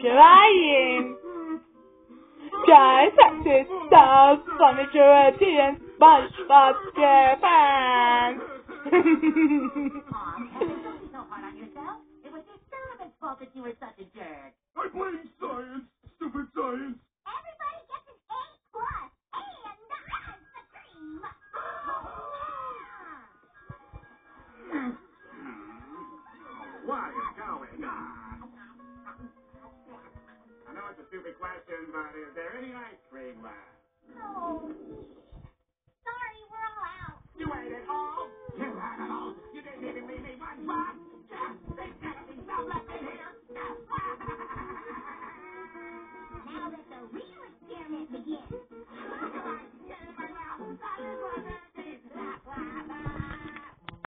Trying. Dissected stuff, bunch of Aw, so hard on yourself? It was your Sullivan's fault that you were such a jerk. I blame Sullivan. you going? I know it's a stupid question, but is there any ice cream left? No. Sorry, we're all out. You ate it all? You animals! You didn't even leave me one drop! There's gotta be some left in here! now that the real